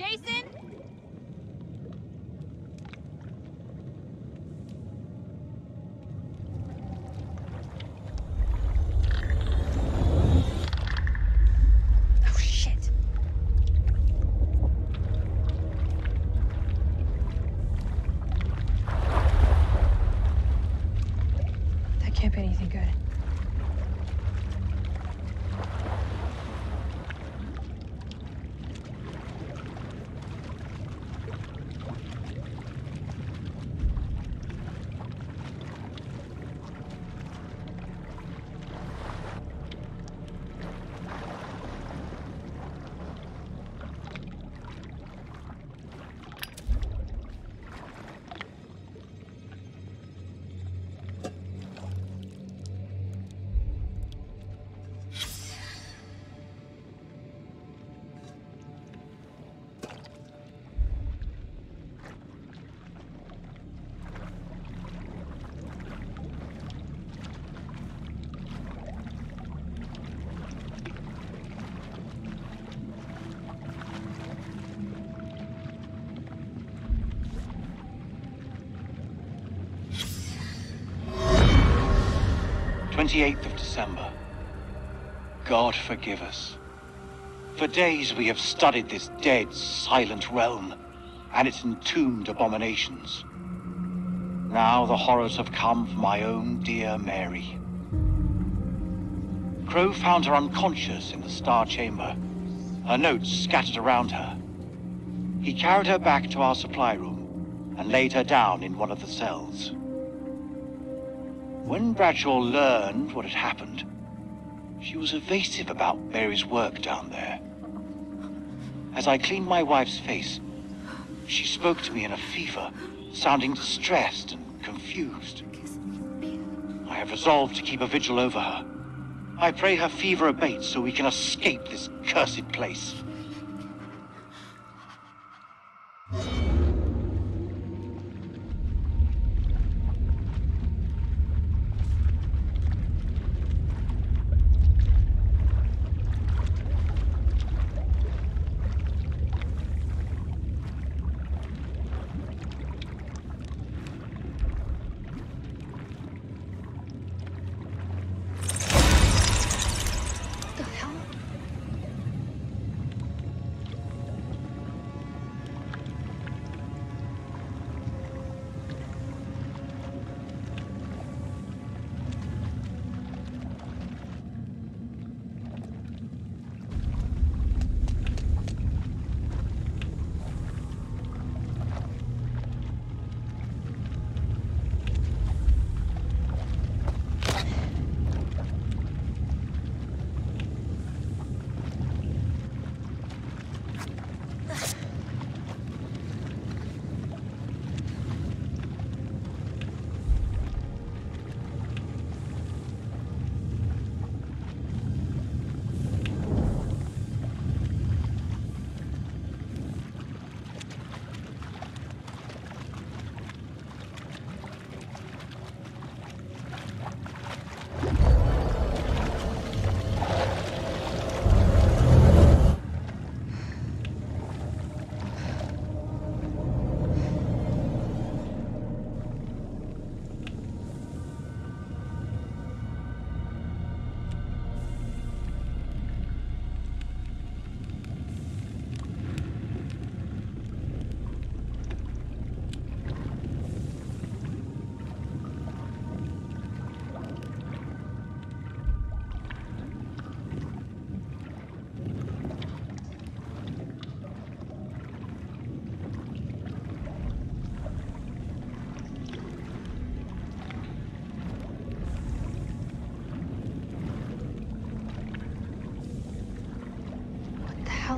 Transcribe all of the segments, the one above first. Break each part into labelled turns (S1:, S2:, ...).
S1: Jason?
S2: 28th of December. God forgive us. For days we have studied this dead, silent realm and its entombed abominations. Now the horrors have come for my own dear Mary. Crow found her unconscious in the star chamber, her notes scattered around her. He carried her back to our supply room and laid her down in one of the cells. When Bradshaw learned what had happened, she was evasive about Mary's work down there. As I cleaned my wife's face, she spoke to me in a fever, sounding distressed and confused. I have resolved to keep a vigil over her. I pray her fever abates so we can escape this cursed place.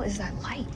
S3: Is that light?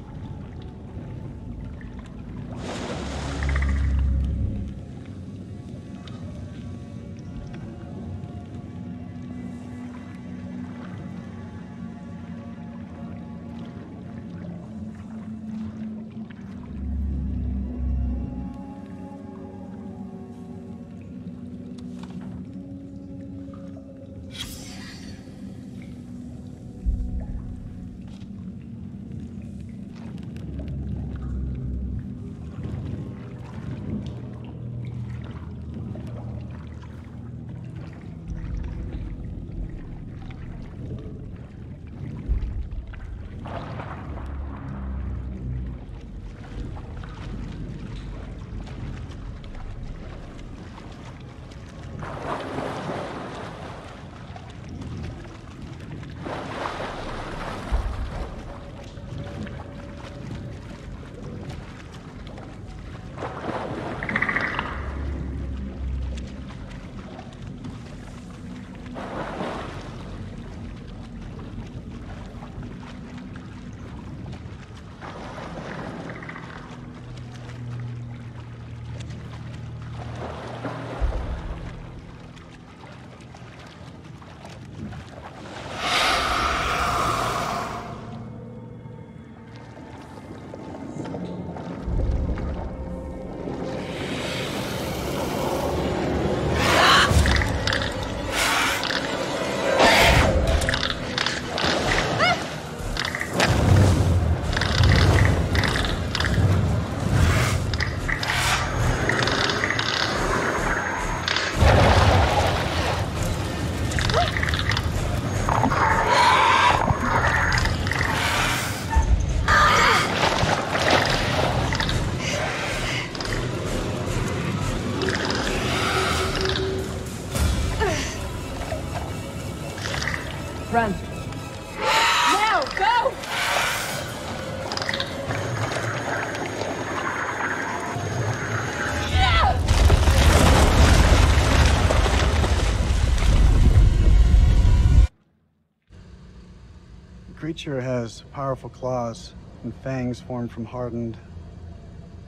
S4: Creature has powerful claws and fangs formed from hardened,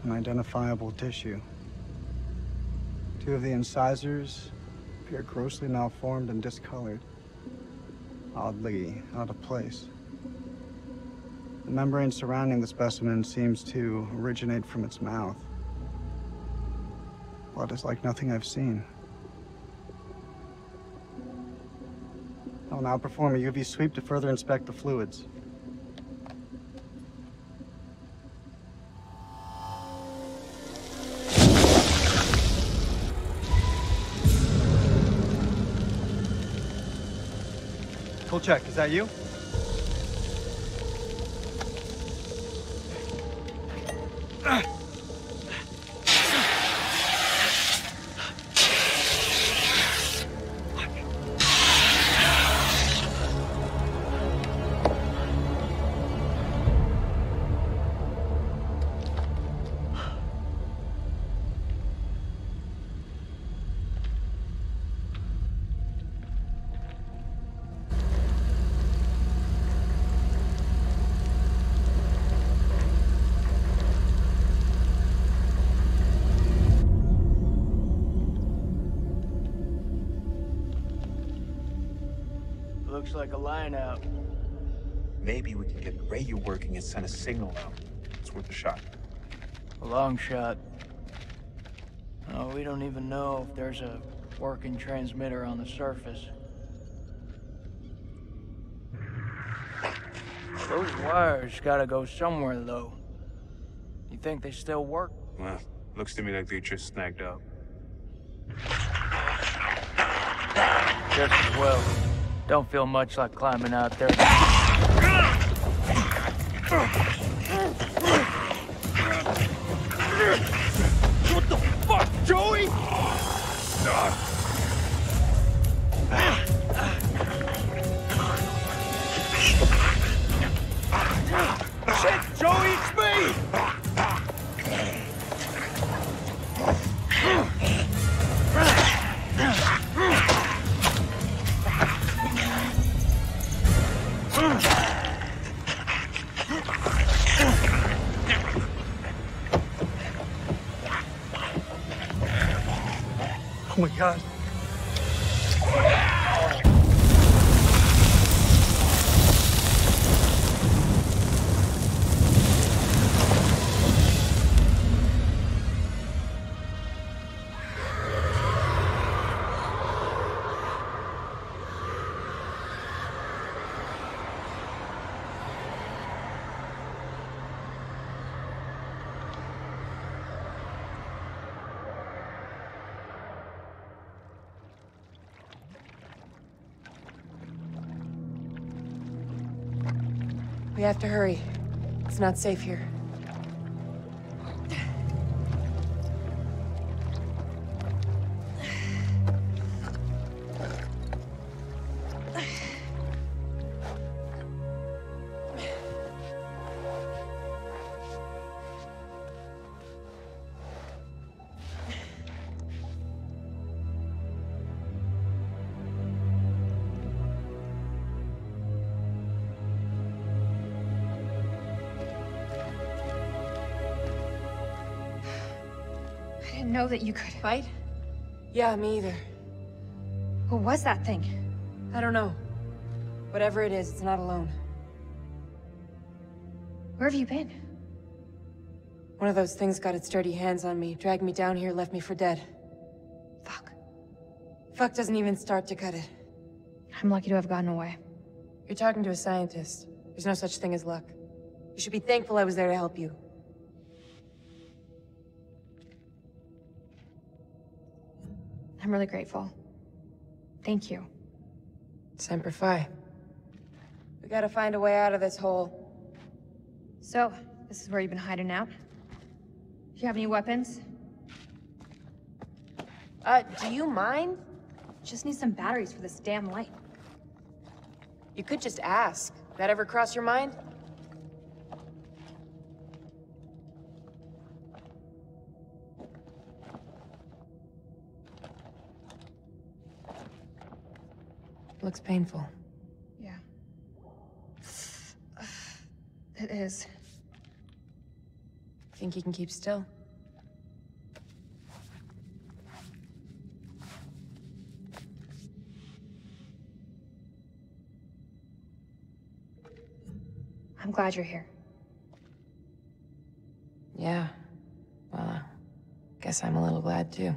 S4: unidentifiable tissue. Two of the incisors appear grossly malformed and discolored, oddly out of place. The membrane surrounding the specimen seems to originate from its mouth. Blood is like nothing I've seen. I will now perform a UV sweep to further inspect the fluids. Check, is that you?
S5: Like a line out.
S6: Maybe we can get the radio working and send a signal out. It's worth a shot.
S5: A long shot. Oh, we don't even know if there's a working transmitter on the surface. Those wires gotta go somewhere, though. You think they still work?
S6: Well, looks to me like they just snagged up.
S5: Just as well. Don't feel much like climbing out there.
S7: What the fuck, Joey?
S3: Have to hurry. It's not safe here.
S1: Didn't know that you could.
S3: Fight? Yeah, me either.
S1: What was that thing?
S3: I don't know. Whatever it is, it's not alone.
S1: Where have you been?
S3: One of those things got its dirty hands on me, dragged me down here, left me for dead.
S1: Fuck.
S3: Fuck doesn't even start to cut it.
S1: I'm lucky to have gotten away.
S3: You're talking to a scientist. There's no such thing as luck. You should be thankful I was there to help you.
S1: I'm really grateful. Thank you.
S3: Semper Fi. We gotta find a way out of this hole.
S1: So, this is where you've been hiding out? Do you have any weapons?
S3: Uh, do you mind?
S1: Just need some batteries for this damn light.
S3: You could just ask. That ever cross your mind? Looks painful.
S1: Yeah. It is.
S3: Think you can keep still?
S1: I'm glad you're here.
S3: Yeah. Well, uh, guess I'm a little glad too.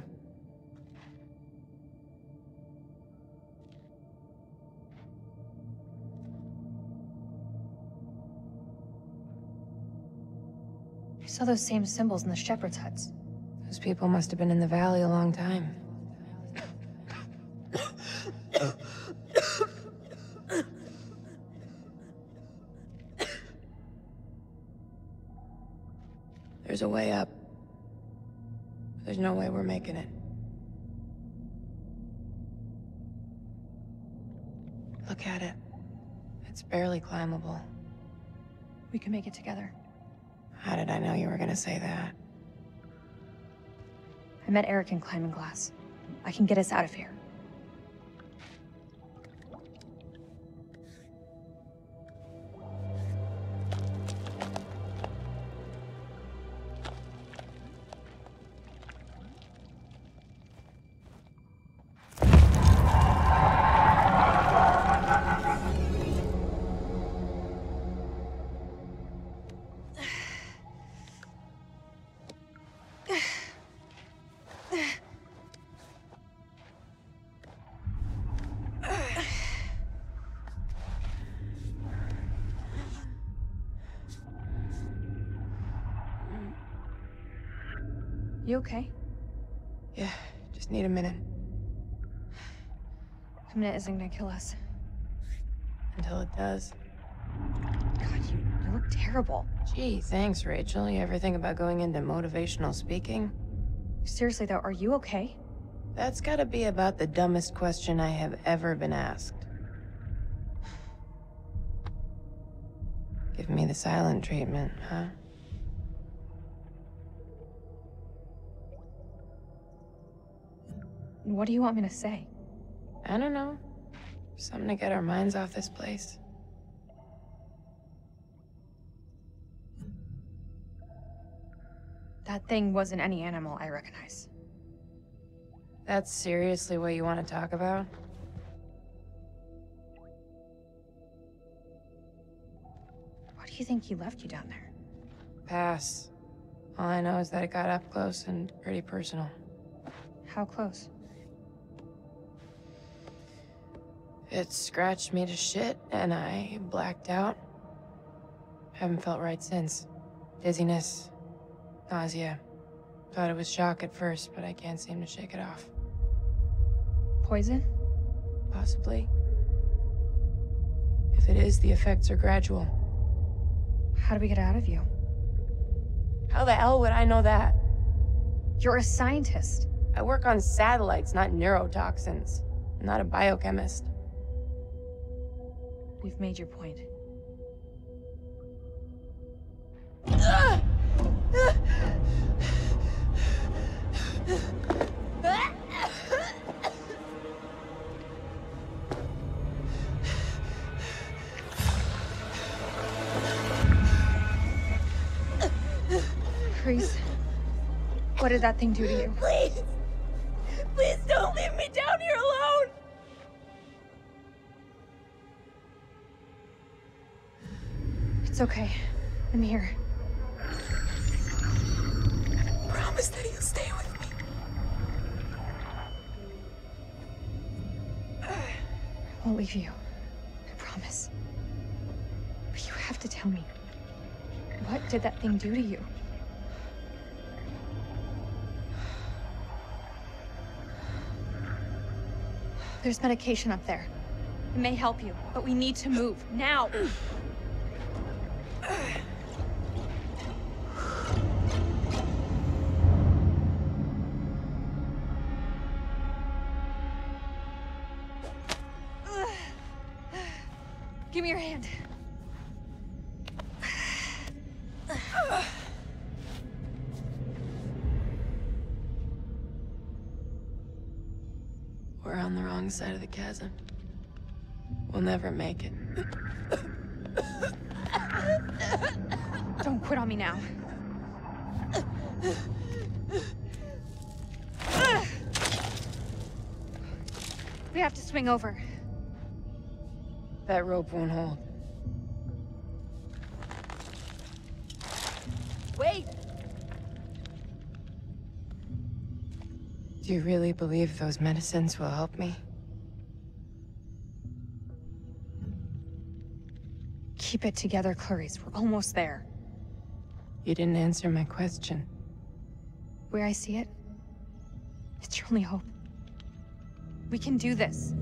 S1: Saw those same symbols in the shepherd's huts.
S3: Those people must have been in the valley a long time. There's a way up. There's no way we're making it. Look at it. It's barely climbable.
S1: We can make it together.
S3: How did I know you were gonna say that?
S1: I met Eric in climbing glass. I can get us out of here. Okay?
S3: Yeah, just need a minute.
S1: A minute isn't gonna kill us.
S3: Until it does.
S1: God, you, you look terrible.
S3: Gee, thanks, Rachel. You ever think about going into motivational speaking?
S1: Seriously though, are you okay?
S3: That's gotta be about the dumbest question I have ever been asked. Give me the silent treatment, huh?
S1: What do you want me to say?
S3: I don't know. Something to get our minds off this place.
S1: That thing wasn't any animal I recognize.
S3: That's seriously what you want to talk about?
S1: Why do you think he left you down there?
S3: Pass. All I know is that it got up close and pretty personal.
S1: How close?
S3: It scratched me to shit, and I blacked out. Haven't felt right since. Dizziness, nausea. Thought it was shock at first, but I can't seem to shake it off.
S1: Poison?
S3: Possibly. If it is, the effects are gradual.
S1: How do we get out of you?
S3: How the hell would I know that?
S1: You're a scientist.
S3: I work on satellites, not neurotoxins. I'm not a biochemist.
S1: We've made your point. Freeze. What did that thing do to you? Okay. I'm here.
S3: Promise that you'll stay with me.
S1: I won't leave you. I promise. But you have to tell me. What did that thing do to you? There's medication up there. It may help you, but we need to move. Now! Give me your hand.
S3: We're on the wrong side of the chasm. We'll never make it.
S1: Don't quit on me now. We have to swing over.
S3: That rope won't hold.
S1: Wait!
S3: Do you really believe those medicines will help me?
S1: Keep it together, Clarice. We're almost there.
S3: You didn't answer my question.
S1: Where I see it, it's your only hope. We can do this.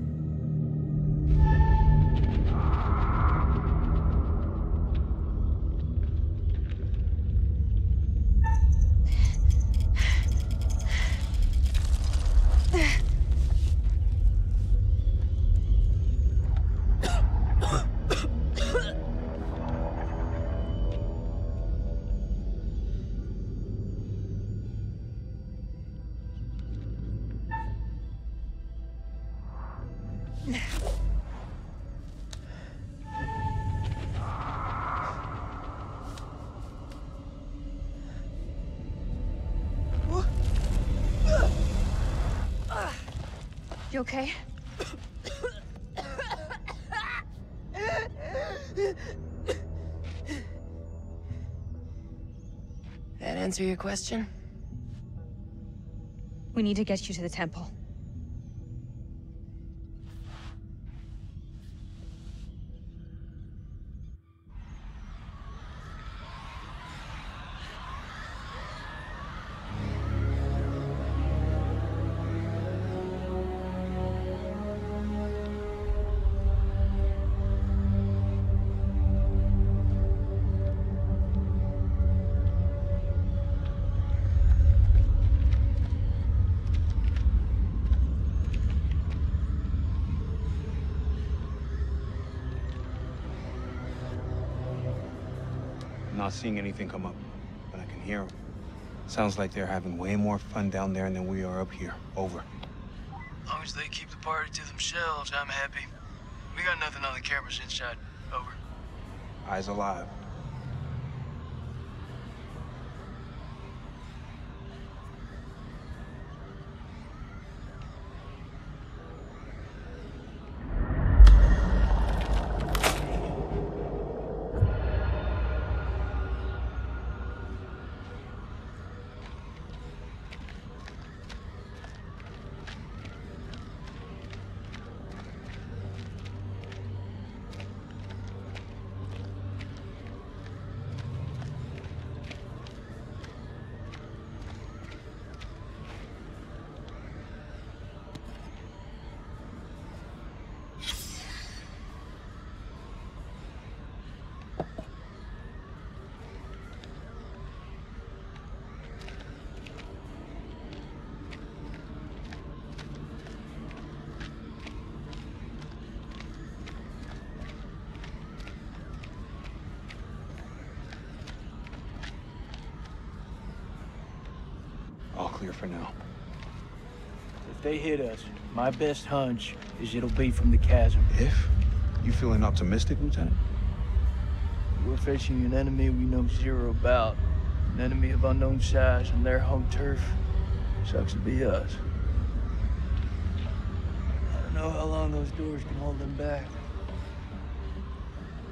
S3: That answer your question?
S1: We need to get you to the temple.
S6: Not seeing anything come up, but I can hear them. Sounds like they're having way more fun down there than we are up here. Over.
S5: As long as they keep the party to themselves, I'm happy. We got nothing on the cameras inside. Over.
S6: Eyes alive. All clear for now.
S5: If they hit us, my best hunch is it'll be from the chasm.
S6: If? You feeling optimistic, Lieutenant?
S5: We're facing an enemy we know zero about. An enemy of unknown size and their home turf. Sucks to be us. I don't know how long those doors can hold them back.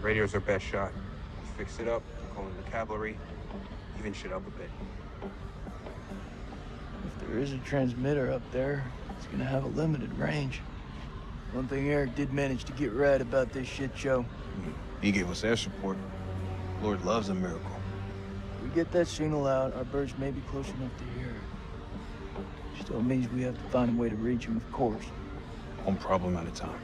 S6: Radio's our best shot. Fix it up, call in the cavalry, even shit up a bit.
S5: There is a transmitter up there, it's gonna have a limited range. One thing Eric did manage to get right about this shit show.
S6: He gave us air support. Lord loves a miracle.
S5: If we get that signal out, our birds may be close enough to hear it. Still means we have to find a way to reach them, of course.
S6: One problem at a time.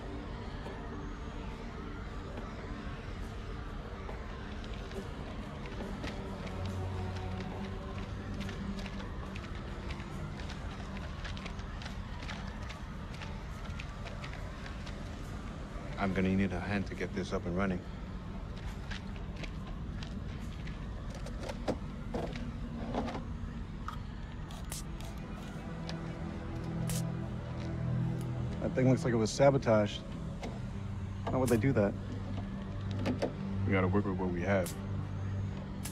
S6: I'm gonna need a hand to get this up and running.
S4: That thing looks like it was sabotaged. How would they do that?
S6: We gotta work with what we have.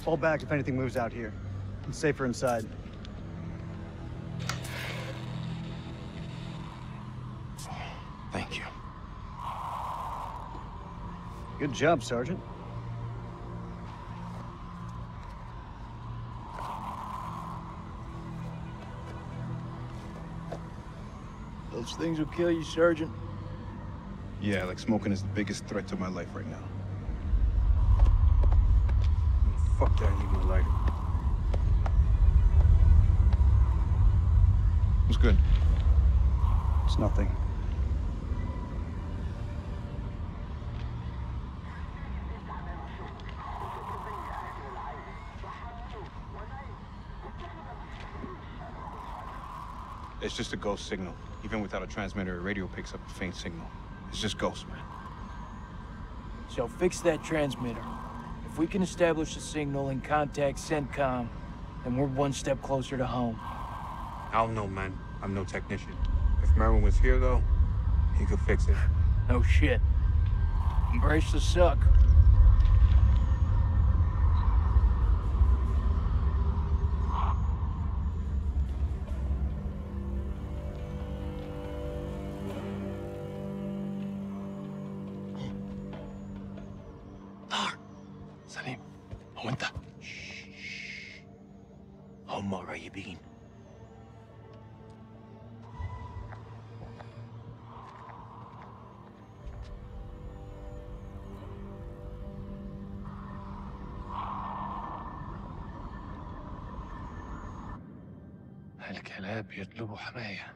S4: Fall back if anything moves out here. It's safer inside. Good job, Sergeant.
S5: Those things will kill you, Sergeant.
S6: Yeah, like smoking is the biggest threat to my life right now. Fuck that, I need a lighter. What's good?
S4: It's nothing.
S6: It's just a ghost signal. Even without a transmitter, a radio picks up a faint signal. It's just ghost, man.
S5: So fix that transmitter. If we can establish a signal and contact CENTCOM, then we're one step closer to home.
S6: I don't know, man. I'm no technician. If Merwin was here, though, he could fix it.
S5: No shit. Embrace the suck.
S7: الكلاب يطلبوا حماية.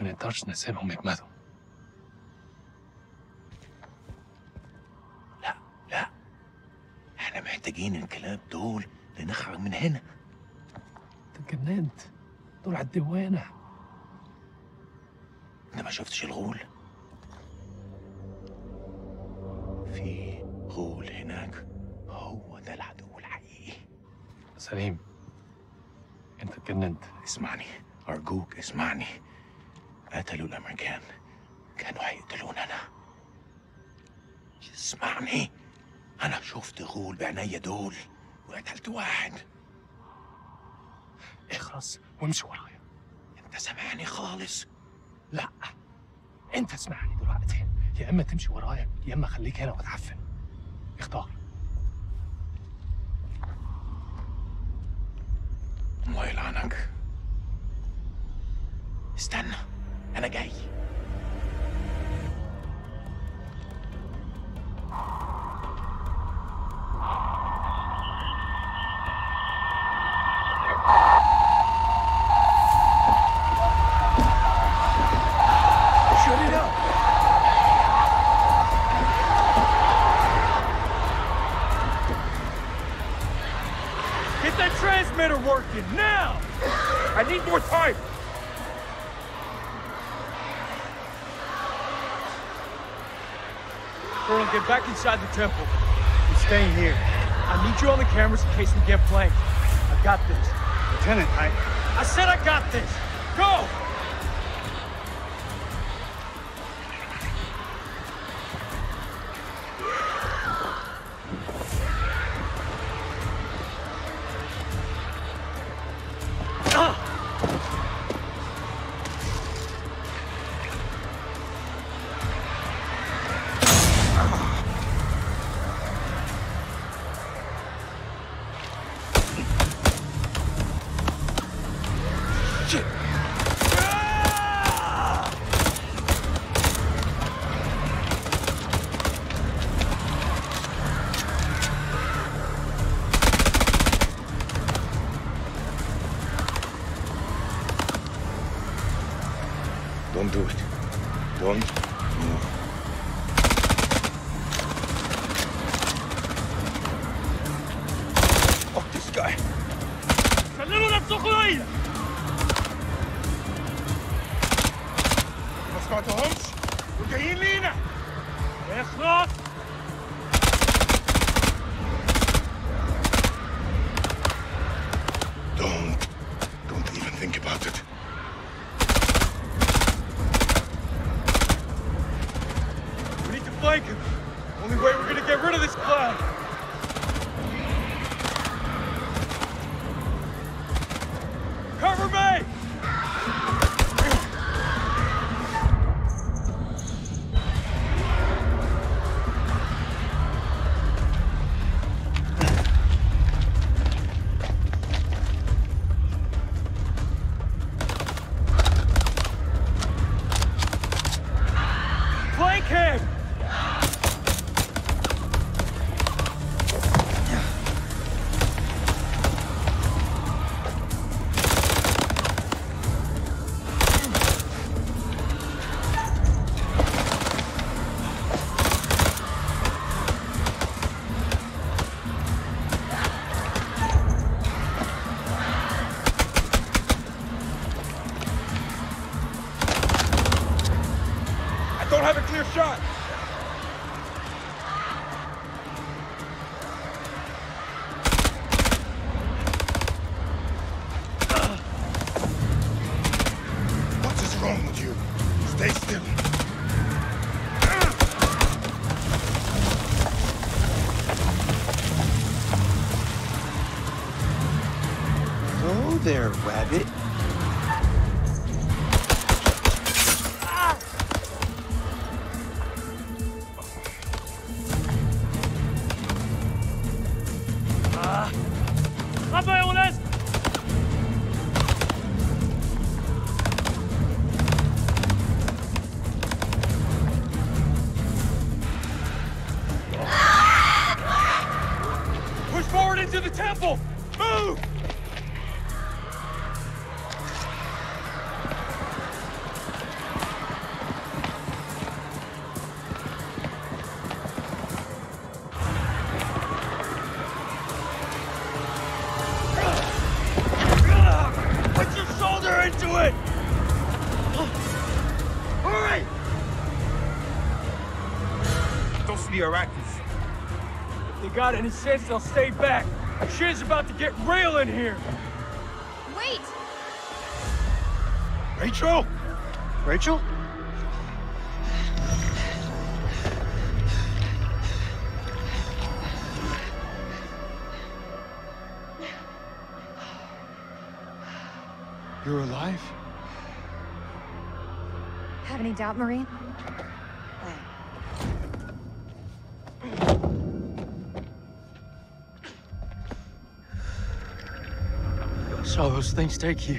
S7: ما نقدرش نسيبهم يجمدوا لا لا. إحنا محتاجين الكلاب دول لنخرج من هنا. اتجننت دول على الدوانة انت ما شفتش الغول. في غول هناك. هو ده العدو الحقيقي. سليم. اسمعني. أرجوك اسمعني. قتلوا الأمريكان. كانوا هيقتلوني أنا اسمعني. أنا شفت غول بعينيا دول وقتلت واحد. اخرس وامشي ورايا. أنت سامعني خالص؟ لا. أنت اسمعني دلوقتي. يا إما تمشي ورايا يا إما خليك هنا وتعفن. اختار. الله يلعنك استنى أنا جاي. Inside the temple.
S4: We're staying here.
S7: I need you on the cameras in case we get flanked. I got this.
S4: Lieutenant, I...
S7: I said I got this! Go!
S6: Don't do it. Don't move. Fuck this guy.
S7: سلموا نفسكم ليا ما سمعتهمش وجايين لينا اخلص
S5: The Iraqis. If they got any sense, they'll stay back. Shit's about to get real in here.
S1: Wait!
S8: Rachel?
S4: Rachel?
S5: You're alive?
S1: Have any doubt, Marine?
S5: Saw those things take you.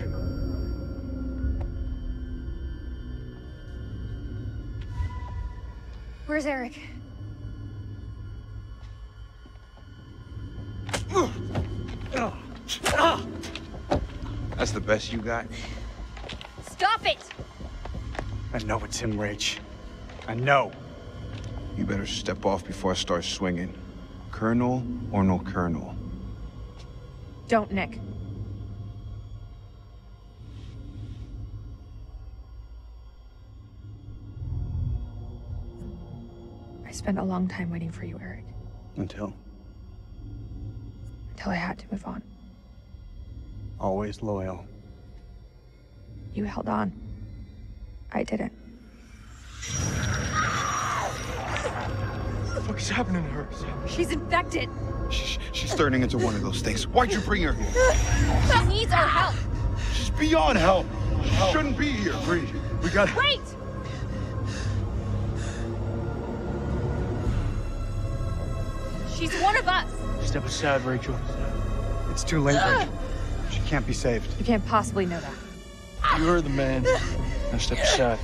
S1: Where's Eric?
S6: That's the best you got?
S1: Stop it!
S4: I know it's him, Rach. I know.
S6: You better step off before I start swinging. Colonel or no colonel?
S1: Don't, Nick. Spent a long time waiting for you, Eric,
S4: Until
S1: until I had to move on.
S4: always loyal.
S1: You held on. I didn't.
S5: What the fuck is happening to her?
S1: She's infected!
S6: She's, she's turning into one of those things. Why'd you bring her here?
S1: She needs our help!
S8: She's beyond help. She shouldn't be here.
S5: Bree, we got
S1: Wait!
S5: Step aside, Rachel.
S4: It's too late, Rachel. Ah. She can't be saved.
S1: You can't possibly know that.
S5: You are the man. Now step aside.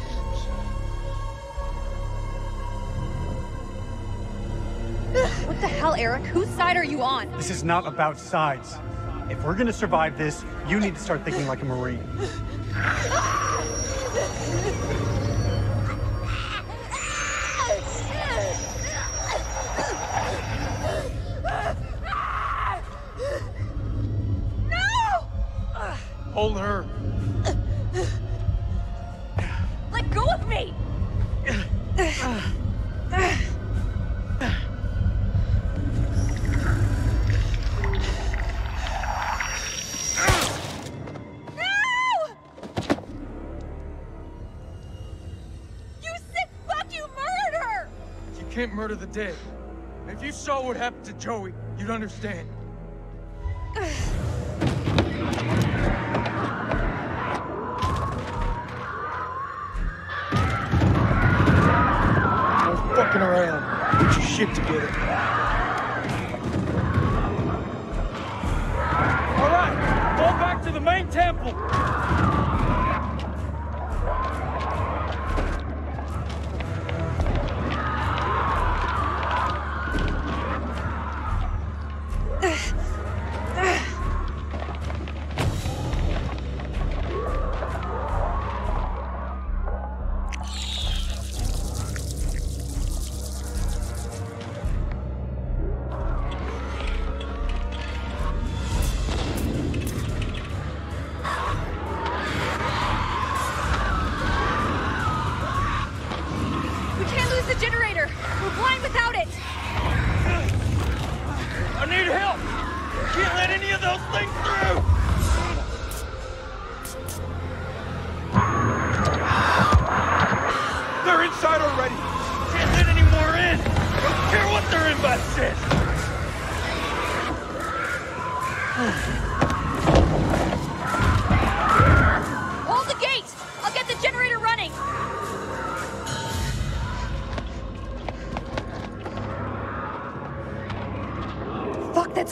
S1: What the hell, Eric? Whose side are you on?
S4: This is not about sides. If we're gonna survive this, you need to start thinking like a Marine.
S5: Hold her.
S1: Let go of me!
S9: Can't murder the dead. If you saw what happened to Joey, you'd understand. shit together.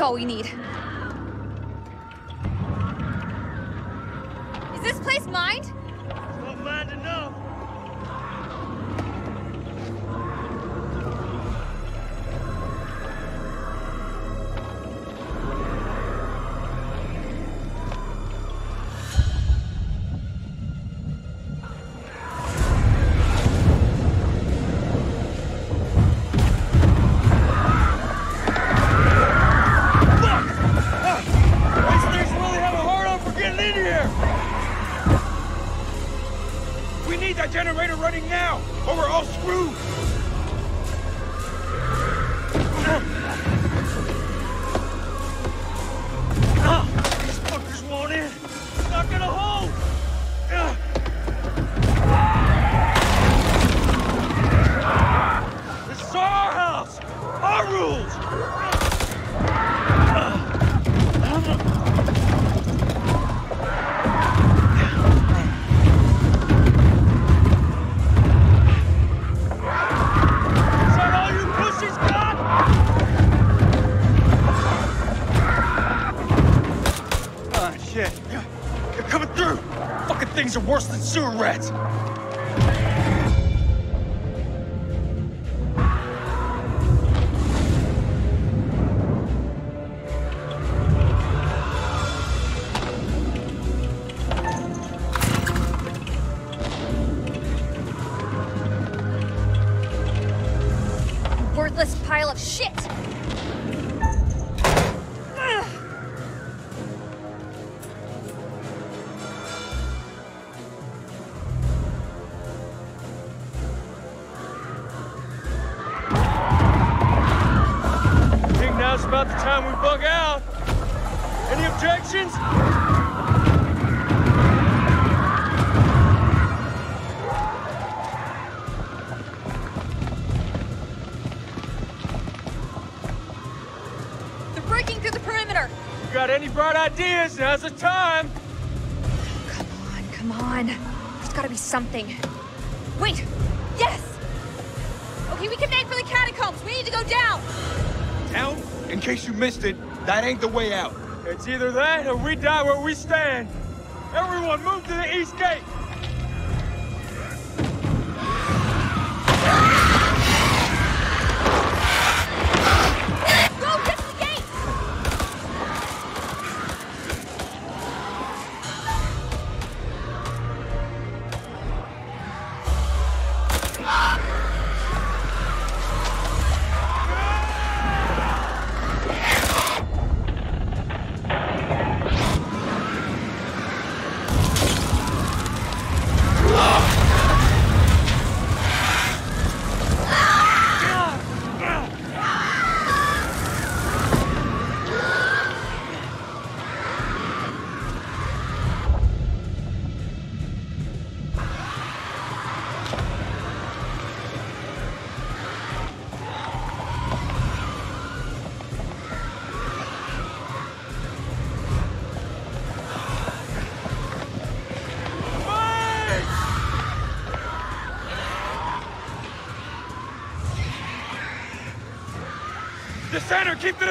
S9: all
S1: we
S9: need. surette. ideas. Now's the time.
S1: Come on, come on. There's gotta be something. Wait! Yes! Okay, we can make for the catacombs. We need to go down.
S6: Down? In case you missed it, that ain't the way out.
S9: It's either that or we die where we stand. Everyone move to the east gate!
S6: Center!
S5: Shh.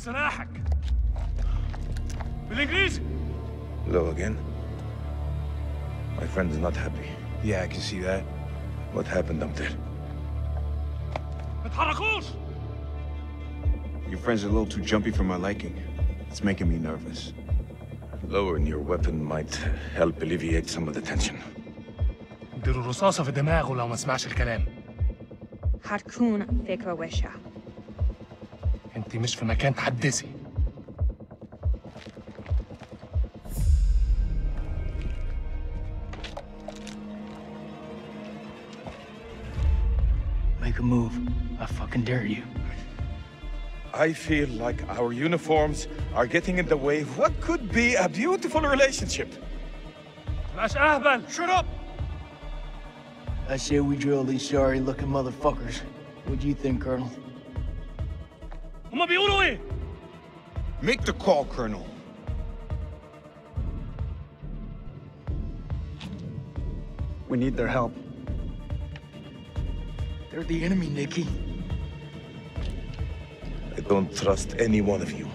S7: ارمي سلاحك بالانجليزي
S6: Hello again. My friend is not happy. Yeah, I can see that. What happened up there?
S7: ما تحركوش
S6: Your friend's a little too jumpy for my liking. It's making me nervous. Lowering your weapon might help alleviate some of the tension.
S7: اديله رصاصة في دماغه لو ما سمعش الكلام
S1: هتكون فكرة وحشة
S7: انت مش في مكان تحدثي
S5: Make a move. I fucking dare you.
S6: I feel like our uniforms are getting in the way of what could be a beautiful relationship.
S7: مش اهبل
S6: Shut up!
S5: I say we drill these sorry-looking motherfuckers. What do you think, Colonel?
S7: I'm gonna be all the way.
S6: Make the call, Colonel.
S4: We need their help.
S5: They're the enemy, Nikki.
S6: I don't trust any one of you.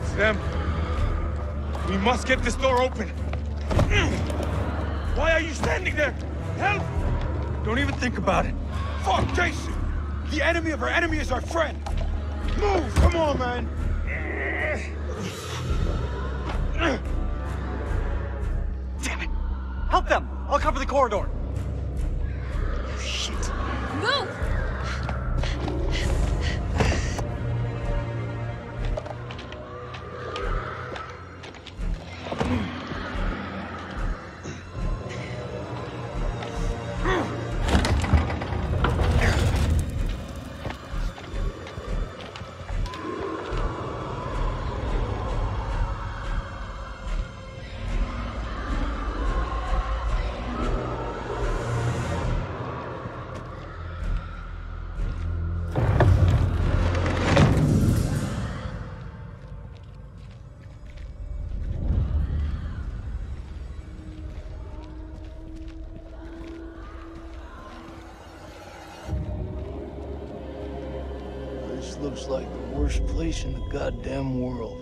S6: It's them. We must get this door open. Why are you standing there? Help! Don't even think about it. Fuck, Jason! The enemy of our enemy is our friend. Move! Come on, man!
S10: Damn it! Help them! I'll cover the corridor.
S5: Like the worst place in the goddamn world.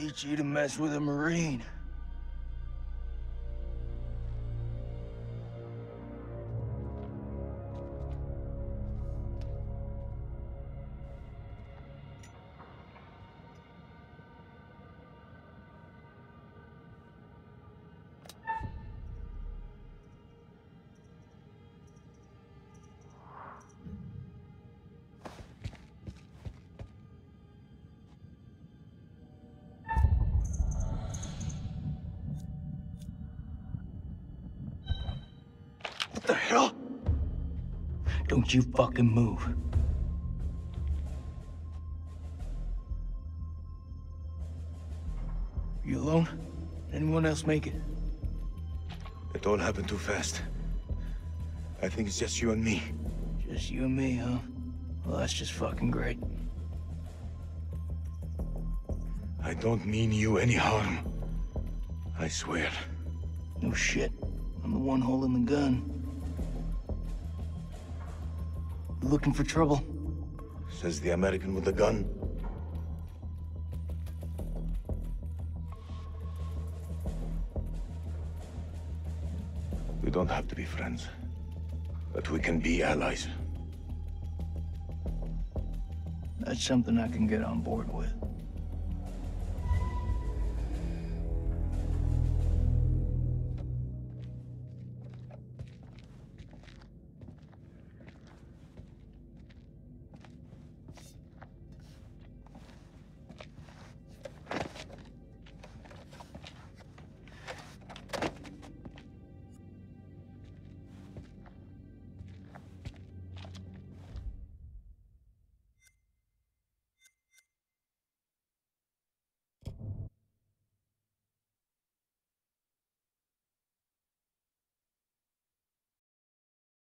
S5: Teach you to mess with a Marine. What the hell? Don't you fucking move. You alone? Anyone else make it?
S11: It all happened too fast. I think it's just you and me.
S5: Just you and me, huh? Well, that's just fucking great.
S11: I don't mean you any harm. I swear.
S5: No shit. I'm the one holding the gun. Looking for trouble?
S11: Says the American with the gun. We don't have to be friends. But we can be allies.
S5: That's something I can get on board with.